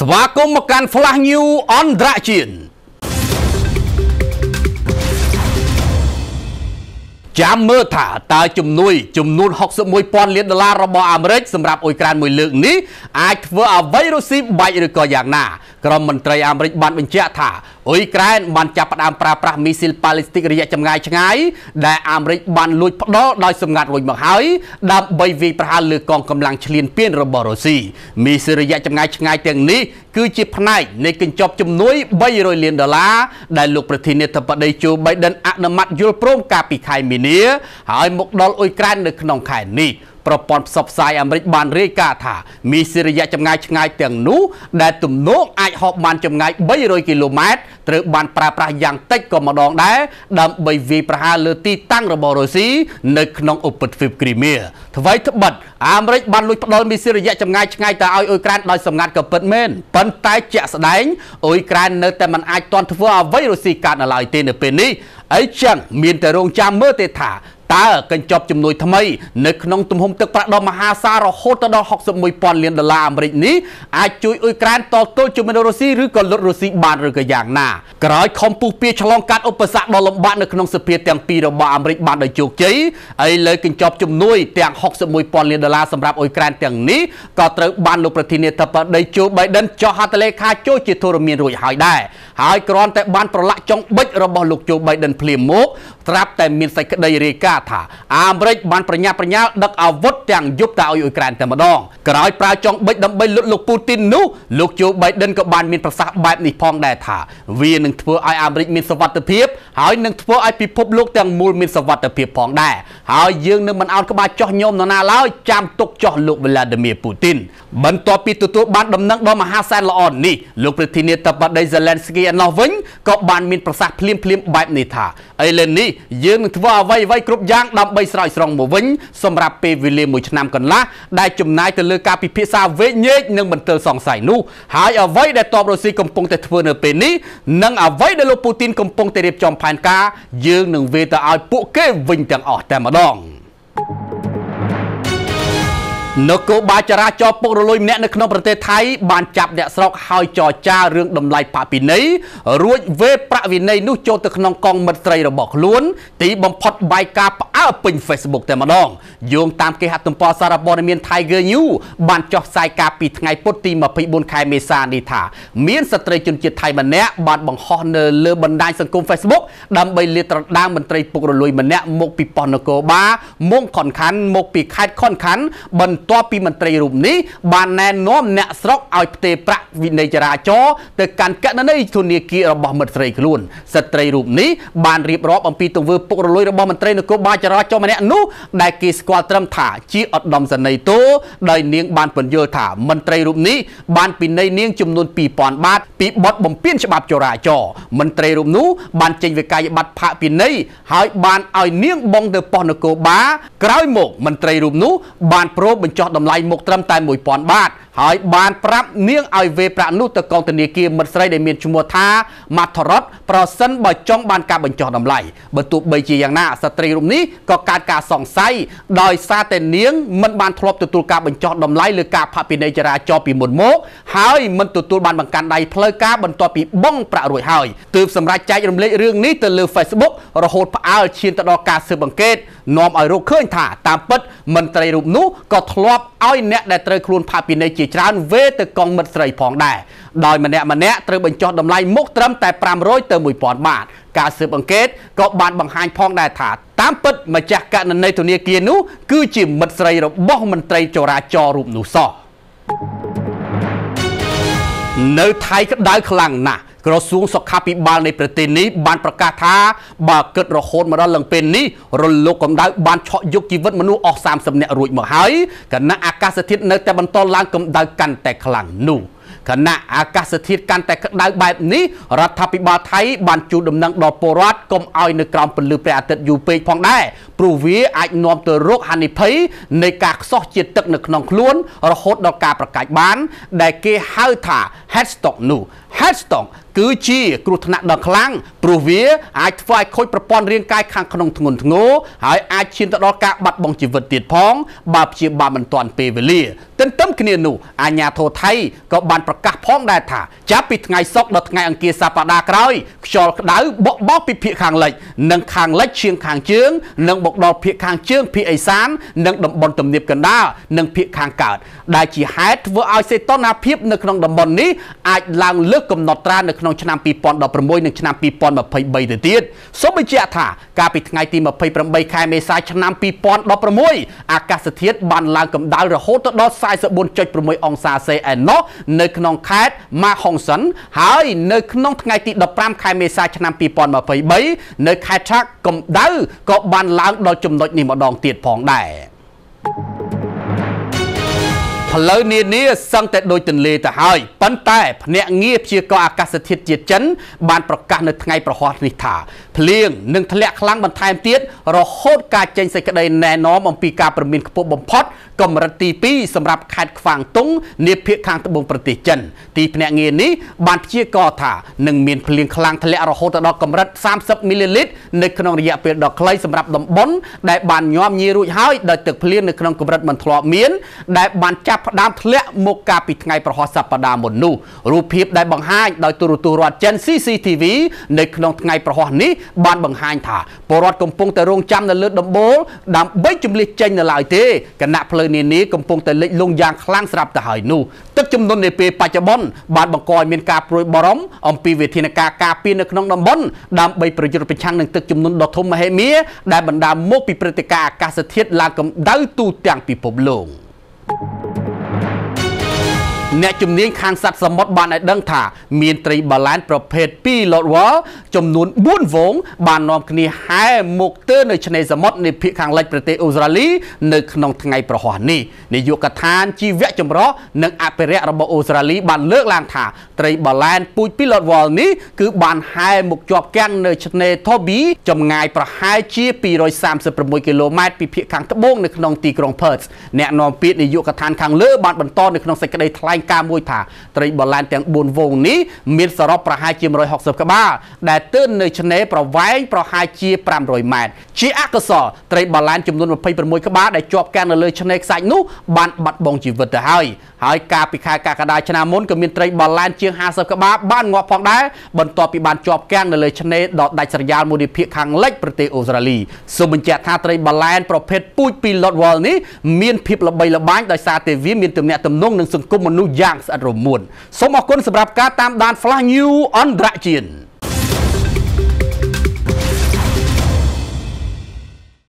ស្វាគមន៍មកកាន់ Flash New អន្តរជាតិចាំមើលថាតើជំនួយចំនួន61,000លានដុល្លាររបស់អាមេរិកសម្រាប់អ៊ុយក្រែនមួយលើកនេះអាចធ្វើអ្វីរុស្ស៊ីបាច់ឬក៏យ៉ាងណា ក្រុមមន្ត្រីអាមេរិកបានបញ្ជាក់ថា អ៊ុយក្រែនបានចាប់ផ្ដើមប្រើប្រាស់មីស៊ីលប៉ាឡេស្ទិករយៈចម្ងាយឆ្ងាយដែលអាមេរិកបានលួចផ្ដាល់ដោយសម្ងាត់រួចមកហើយដើម្បីវាយប្រហារលើកងកម្លាំងឈ្លានពានរបស់រុស្ស៊ីមីស៊ីលរយៈចម្ងាយឆ្ងាយទាំងនេះគឺជាផ្នែកនៃកញ្ចប់ជំនួយ300លានដុល្លារដែលលោកប្រធានាធិបតីជូបៃដិនអនុម័តយល់ព្រមកាលពីខែមីនាហើយមកដល់អ៊ុយក្រែននៅក្នុងខែនេះ ប្រព័ន្ធផ្សព្វផ្សាយអាមេរិកបានរាយការណ៍ថាមីស៊ីរយៈចម្ងាយឆ្ងាយទាំងនោះដែលទំនងអាចហោះបានចម្ងាយ300គីឡូម៉ែត្រត្រូវបានប្រើប្រាស់យ៉ាងតិចក៏ម្ដងដែរដើម្បីវាយប្រហារលើទីតាំងរបស់រុស្ស៊ីនៅក្នុងឧបទ្វីបគ្រីមៀអ្វីត្បិតអាមេរិកបានលួចផ្ដាល់មីស៊ីរយៈចម្ងាយឆ្ងាយទៅឲ្យអ៊ុយក្រែនដោយសម្ងាត់ក៏ពិតមែនប៉ុន្តែជាក់ស្ដែងអ៊ុយក្រែននៅតែមិនអាចទាន់ធ្វើអ្វីរុស្ស៊ីកាត់នៅឡើយទេនៅពេលនេះអីចឹងមានតែរងចាំមើលទេថា តើកញ្ចប់ជំនួយថ្មីនៅក្នុងទំហំទឹកប្រាក់ដ៏មហាសាលរហូតដល់61,000លានដុល្លារអាមេរិកនេះអាចជួយអ៊ុយក្រែនតទល់ជាមួយរុស្ស៊ីឬក៏លុតរុស្ស៊ីបានឬក៏យ៉ាងណាក្រោយខំពុះពៀឆ្លងកាត់ឧបសគ្គដ៏លំបាកនៅក្នុងសភាទាំងពីររបស់អាមេរិកបានដោយជោគជ័យឥឡូវកញ្ចប់ជំនួយទាំង61,000លានដុល្លារសម្រាប់អ៊ុយក្រែនទាំងនេះក៏ត្រូវបានលោកប្រធានាធិបតីជូបៃដិនចុះហត្ថលេខាចូលជាធរមានរួចហើយដែរហើយគ្រាន់តែបានប្រឡាក់ចុងបិចរបស់លោកជូបៃដិនភ្លាមមកត្រាប់តែមានសេចក្តីរាយការណ៍ថាអាមេរិកបានប្រញាប់ប្រញាល់ដឹកអាវុធទាំងយប់ទៅឲ្យអ៊ុយក្រែនតែម្ដងក្រោយប្រើចុងបិចដើម្បីលុតលោកពូទីននោះលោកជូបៃដិនក៏បានមានប្រសាសន៍បែបនេះផងដែរថាវានឹងធ្វើឲ្យអាមេរិកមានសវត្ថិភាពហើយនឹងធ្វើឲ្យពិភពលោកទាំងមូលមានសវត្ថិភាពផងដែរហើយយើងនឹងមិនអោនក្បាលចោះញោមនរណាឡើយចាំទុកចោះលោកវ្លាឌីមៀពូទីនបន្ទាប់ពីទទួលបានដំណឹងដ៏មហាសែនល្អនេះលោកប្រធានាធិបតី Zelensky ឯណោះវិញក៏បានមានប្រសាសន៍ភ្លាមភ្លាមបែបនេះថាឥឡូវនេះយើងនឹងធ្វើអ្វីអ្វីគ្រប់យ៉ាងដើម្បីស្រោចស្រង់មកវិញសម្រាប់ពេលវេលាមួយឆ្នាំកន្លះដែលចំណាយទៅលើការពិភាក្សាវែកញែកនិងបន្ទិលសង្ស័យនោះហើយអ្វីដែលតបរុស្ស៊ីកំពុងតែធ្វើនៅពេលនេះនិងអ្វីដែលលោកពូទីនកំពុងតែរៀបចំផែនការយើងនឹងវេទៅឲ្យពួកគេវិញទាំងអស់តែម្ដង។ នគរបាលចរាចរណ៍ពុករលួយម្នាក់នៅក្នុងប្រទេសថៃបានចាប់អ្នកស្រុកហើយចរចារឿងតម្លៃផាកពិន័យរួចវេប្រាក់វិន័យនោះចូលទៅក្នុងកងមិត្តស្រីរបស់ខ្លួន ទីបំផុតបាយការផ្អើលពេញ Facebook តែម្ដងយោងតាមគេហទំព័រសារព័ត៌មាន Tiger News បានចុះផ្សាយការពីថ្ងៃពុធទី24ខែមេសានេះថាមានស្ត្រីជនជាតិថៃម្នាក់បានបង្ហោះនៅលើបណ្ដាញសង្គម Facebook ដើម្បីលាតត្រដាងមន្ត្រីពុករលួយម្នាក់មកពីប៉ុស្តិ៍នគរបាលមុងខុនខាន់មកពីខេត្តខុនខាន់បន្ទាប់ពីមន្ត្រីរូបនេះបានណែនាំអ្នកស្រុកឲ្យផ្ទេរប្រាក់វិន័យចរាចរណ៍ទៅកាន់កណនីធនាគាររបស់មិត្តស្រីខ្លួនស្ត្រីរូបនេះបានរៀបរាប់អំពីទង្វើពុករលួយរបស់មន្ត្រីនគរបាលចរាចរណ៍ម្នាក់នោះដែលគេស្គាល់ត្រឹមថាជាឧត្តមសេនីយ៍តូដោយនាងបានពន្យល់ថាមន្ត្រីរូបនេះបានពិន័យនាងចំនួន2000បាតពីបទបំពានច្បាប់ចរាចរណ៍មន្ត្រីរូបនោះបានចេញវិកាយប័ត្រផាកពិន័យហើយបានឲ្យនាងបងទៅប៉ុស្តិ៍នគរបាលក្រោយមកមន្ត្រីរូបនោះបានព្រមបញ្ចុះតម្លៃថ្លៃមុខត្រឹមតែ1000បាតហើយបានប្រាប់នាងឲ្យវេប្រាក់នោះទៅកងធនាគារមិត្តស្រីដែលមានឈ្មោះថាម៉ាថរ៉តប្រសិនបើចង់បានការបញ្ចុះតម្លៃបើទោះបីជាយ៉ាងណាស្ត្រីរូបនេះក៏កើតការសង្ស័យដោយសារតែនាងមិនបានធ្លាប់ទទួលការបញ្ចុះតម្លៃលើការផាកពិន័យចរាចរណ៍ពីមុនមកហើយមិនទទួលបានបង្កាន់ដៃផ្លូវការបន្ទាប់ពីបង់ប្រាក់រួចហើយទើបសម្រាប់ចែករំលែករឿងនេះទៅលើ Facebook រហូតផ្អើលឈានទៅដល់ការស៊ើបអង្កេត នាំឲ្យរកឃើញថាតាមពិតមន្ត្រីរូបនោះក៏ធ្លាប់ឲ្យអ្នកដែលត្រូវខ្លួនផាកពិន័យជាច្រើនវេទៅកងមិត្តស្រីផងដែរដោយម្នាក់ម្នាក់ត្រូវបញ្ចុះតម្លៃមុខត្រឹមតែ500ទៅ1000បាតការស៊ើបអង្កេតក៏បានបង្ហាញផងដែរថាតាមពិតម្ចាស់កណន័យធនាគារនោះគឺជាមិត្តស្រីរបស់មន្ត្រីចរាចរណ៍រូបនោះសោះនៅថៃក្តៅខ្លាំងណាស់ ក្រសួងសុខាភិបាលនៃប្រទេសនេះបានប្រកាសថាបើគិតរហូតមកដល់ឡើងពេលនេះរលកកម្ដៅបានឆក់យកជីវិតមនុស្សអស់30នាក់រួចមកហើយគណៈអាកាសធាតុនៅតែបន្តឡើងកម្ដៅកាន់តែខ្លាំងនោះខណៈអាកាសធាតុកាន់តែក្តៅបែបនេះរដ្ឋាភិបាលថៃបានជួលដំណឹងដល់ពលរដ្ឋកុំឲ្យនៅក្រោមពន្លឺព្រះអាទិត្យយូរពេកផងដែរព្រោះវាអាចនាំទៅរោគហានិភ័យនៃការខ្សោះជាតិទឹកនៅក្នុងខ្លួន រហូតដល់ការប្រកាច់បាន ដែលគេហៅថា head stroke នោះ head stroke គឺជាគ្រោះថ្នាក់ដ៏ខ្លាំងព្រោះវាអាចធ្វើឲ្យខូចប្រព័ន្ធរាងកាយខាងក្នុងធ្ងន់ធ្ងរហើយអាចឈានទៅដល់ការបាត់បង់ជីវិតទៀតផងបើព្យាបាលមិនទាន់ពេលវេលាទន្ទឹមគ្នានោះអាជ្ញាធរថៃក៏បានប្រកាសផងដែរថាចាប់ពីថ្ងៃសុក្រដល់ថ្ងៃអង្គារសប្តាហ៍ក្រោយខ្យល់ក្តៅបក់បោកពីភាគខាងលិចនិងខាងលិចឈៀងខាងជើងនិងបកដល់ភាគខាងជើងភាគឦសាន និងតំបន់ទំនាបកណ្ដាលនិងភាគខាងកើតដែលជាហេតុធ្វើឲ្យសេតនាភាពនៅក្នុងតំបន់នេះអាចឡើងលើកកំណត់ត្រានៅក្នុងឆ្នាំ2016និងឆ្នាំ2023ទៅទៀតសូមបញ្ជាក់ថាកាលពីថ្ងៃទី28ខែមេសាឆ្នាំ2016អាកាសធាតុបានឡើងកម្ដៅរហូតដល់44.6អង្សាសេឯណោះនៅក្នុងខេត្តម៉ាហុងសិនហើយនៅក្នុងថ្ងៃទី15ខែមេសាឆ្នាំ2023នៅខេត្តឆាកកម្ដៅក៏បានឡើងដល់ចំណុចនេះម្ដងទៀតផងដែរ ផ្លូវនានាសឹងតែដូចទន្លេទៅហើយប៉ុន្តែភ្នាក់ងារព្យាករណ៍អាកាសធាតុជាតិចិន បានប្រកាសនៅថ្ងៃប្រហ័សនេះថាភ្លៀងនឹងធ្លាក់ខ្លាំងបន្ថែមទៀតរហូតការចេញសេចក្តីណែនាំអំពីការប្រមានខ្ពស់បំផុតកម្រិតទី2សម្រាប់ខេត្តខ្វាងតុងនាភាគខាងត្បូងប្រទេសចិន ទីភ្នាក់ងារនេះបានព្យាករណ៍ថានឹងមានភ្លៀងខ្លាំងធ្លាក់រហូតដល់កម្រិត30មីលីលីត្រនៅក្នុងរយៈពេលដ៏ខ្លីសម្រាប់តំបន់ដែលបានញោមញីរួចហើយដោយទឹកភ្លៀងនៅក្នុងកម្រិតមិនធ្លាប់មានដែលបានចាប់ផ្ដើមធ្លាក់មកកាលពីថ្ងៃប្រហោះសប្តាហ៍មុននោះរូបភាពដែលបង្ហាញដោយទូរទស្សន៍រដ្ឋចិន CCTV នៅក្នុងថ្ងៃប្រហោះនេះបានបង្ហាញថាពលរដ្ឋកំពុងតែរងចាំនៅលើដំបូលដើម្បីជំនះចេញនៅឡើយទេគណៈផ្លូវនានាកំពុងតែលិចលង់យ៉ាងខ្លាំងស្រាប់ទៅហើយនោះទឹកជំនន់នាពេលបច្ចុប្បន្នបានបង្កឲ្យមានការព្រួយបារម្ភអំពីវិធានការការពារនៅក្នុងតំបន់ដើម្បីប្រយុទ្ធប្រឆាំងនឹងទឹកជំនន់ដ៏ធំមហិមាដែលបណ្ដាលមកពីព្រឹត្តិការណ៍អាកាសធាតុឡើងកម្ដៅទូទាំងពិភពលោក។ អ្នកជំនាញខាងសត្វសមុទ្របានឲ្យដឹងថាមានត្រីបាឡែនប្រភេទ2 lot wall ចំនួន4វង បាននាំគ្នាហែមកទើនៅឆ្នេរសមុទ្រនៃភាគខាងលិចប្រទេសអូស្ត្រាលីនៅក្នុងថ្ងៃប្រហ័សនេះនាយកដ្ឋានជីវៈចម្រុះនិងអភិរក្សរបស់អូស្ត្រាលីបានលើកឡើងថាត្រីបាឡែនពូជ2 lot wall នេះគឺបានហែមកជាប់គាំងនៅឆ្នេរ Toby ចម្ងាយប្រហែលជា236គីឡូម៉ែត្រពីភាគខាងត្បូងនៅក្នុងទីក្រុង Perth អ្នកនាំពាក្យនាយកដ្ឋានខាងលើបានបន្តនៅក្នុងសេចក្តីថ្លែងការណ៍មួយថាត្រីបលែនទាំង4វងនេះមានសរុបប្រហែលជា160ក្បាលដែលទើននៅឆ្នេរប្រវែងប្រហែលជា500ម៉ែត្រជាអកុសលត្រីបលែនចំនួន26ក្បាលដែលជាប់កាំងនៅលើឆ្នេរខ្សាច់នោះបានបាត់បង់ជីវិតទៅហើយហើយកាលពីខែកក្កដាឆ្នាំមុនក៏មានត្រីបលែនជាង50ក្បាលបានងាប់ផងដែរបន្ទាប់ពីបានជាប់កាំងនៅលើឆ្នេរដល់ដាច់ស្រយាលមួយភាគខាងលិចប្រទេសអូស្ត្រាលីសូមបញ្ជាក់ថាត្រីបលែនប្រភេទពូជពី Lot Wall នេះមានភាពល្បីល្បាញដោយសារតែវាមានទំនាក់ទំនងនឹងសង្គមមនុស្សយ៉ាងស្អិតរមួនសូមអរគុណសម្រាប់ការតាមដាន Flash New on Drakjin